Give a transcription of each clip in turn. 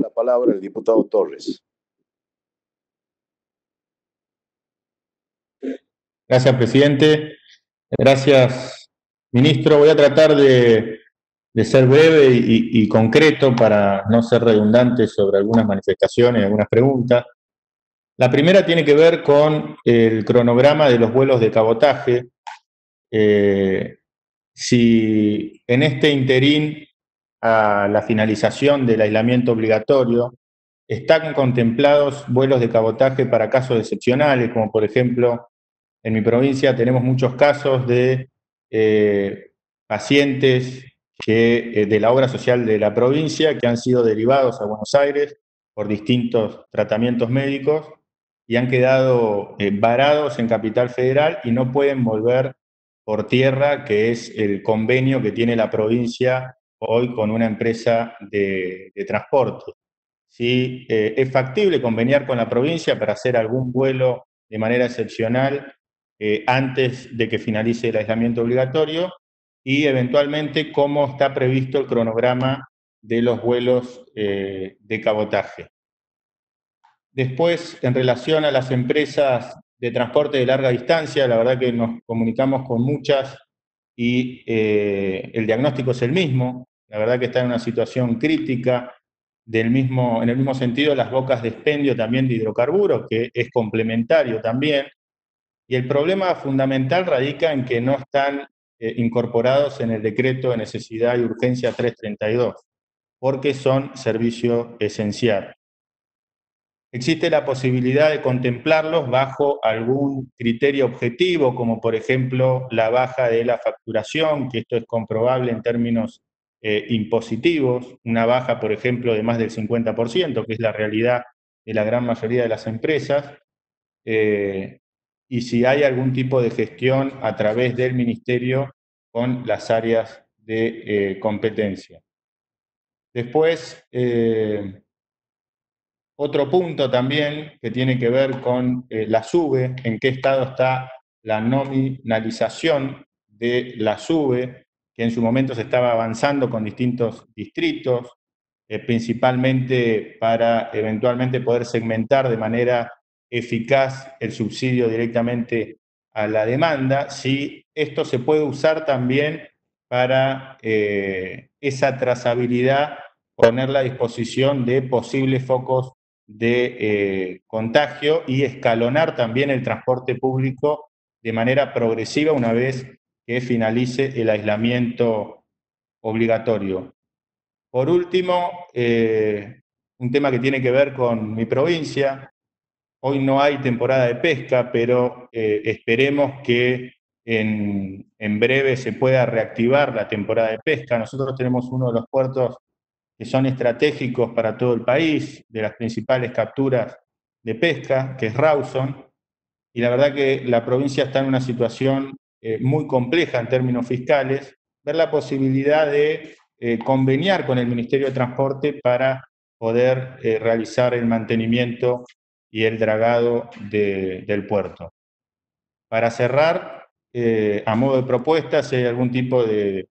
La palabra el diputado Torres. Gracias, presidente. Gracias, ministro. Voy a tratar de, ser breve y, concreto para no ser redundante sobre algunas manifestaciones, algunas preguntas. La primera tiene que ver con el cronograma de los vuelos de cabotaje. Eh, si en este interín a la finalización del aislamiento obligatorio están contemplados vuelos de cabotaje para casos excepcionales, como por ejemplo en mi provincia tenemos muchos casos de eh, pacientes que, eh, de la obra social de la provincia que han sido derivados a Buenos Aires por distintos tratamientos médicos y han quedado eh, varados en Capital Federal y no pueden volver por tierra, que es el convenio que tiene la provincia hoy con una empresa de, transporte. Si es factible conveniar con la provincia para hacer algún vuelo de manera excepcional eh, antes de que finalice el aislamiento obligatorio y eventualmente cómo está previsto el cronograma de los vuelos eh, de cabotaje. Después, en relación a las empresas de transporte de larga distancia, la verdad que nos comunicamos con muchas y eh, el diagnóstico es el mismo. La verdad que está en una situación crítica, del mismo, en el mismo sentido las bocas de expendio también de hidrocarburos, que es complementario también, y el problema fundamental radica en que no están eh, incorporados en el decreto de necesidad y urgencia 332, porque son servicio esencial. Existe la posibilidad de contemplarlos bajo algún criterio objetivo, como por ejemplo la baja de la facturación, que esto es comprobable en términos eh, impositivos, una baja, por ejemplo, de más del 50%, que es la realidad de la gran mayoría de las empresas, eh, y si hay algún tipo de gestión a través del ministerio con las áreas de eh, competencia. Después, otro punto también que tiene que ver con la SUBE, en qué estado está la nominalización de la SUBE, que en su momento se estaba avanzando con distintos distritos, principalmente para eventualmente poder segmentar de manera eficaz el subsidio directamente a la demanda, si esto se puede usar también para eh, esa trazabilidad, ponerla a disposición de posibles focos de eh, contagio y escalonar también el transporte público de manera progresiva una vez que finalice el aislamiento obligatorio. Por último, eh, un tema que tiene que ver con mi provincia, Hoy no hay temporada de pesca, pero eh, esperemos que en, breve se pueda reactivar la temporada de pesca. Nosotros tenemos uno de los puertos que son estratégicos para todo el país, de las principales capturas de pesca, que es Rawson, y la verdad que la provincia está en una situación eh, muy compleja en términos fiscales, ver la posibilidad de eh, conveniar con el Ministerio de Transporte para poder realizar el mantenimiento y el dragado del puerto. Para cerrar, eh, a modo de propuesta, si hay algún tipo de,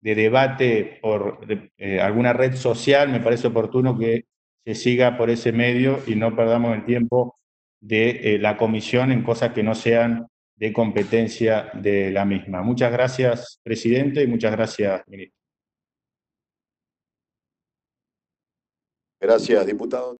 debate por eh, alguna red social, me parece oportuno que se siga por ese medio y no perdamos el tiempo de eh, la comisión en cosas que no sean de competencia de la misma. Muchas gracias, presidente, y muchas gracias, ministro. Gracias, diputado.